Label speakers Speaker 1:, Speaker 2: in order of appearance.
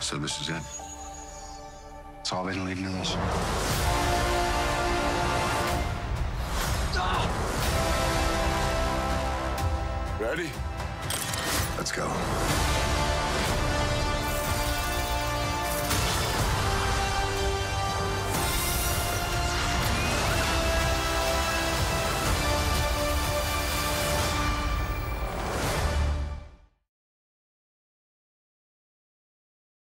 Speaker 1: So this is it. It's all been leading to this.
Speaker 2: Ready?
Speaker 1: Let's go.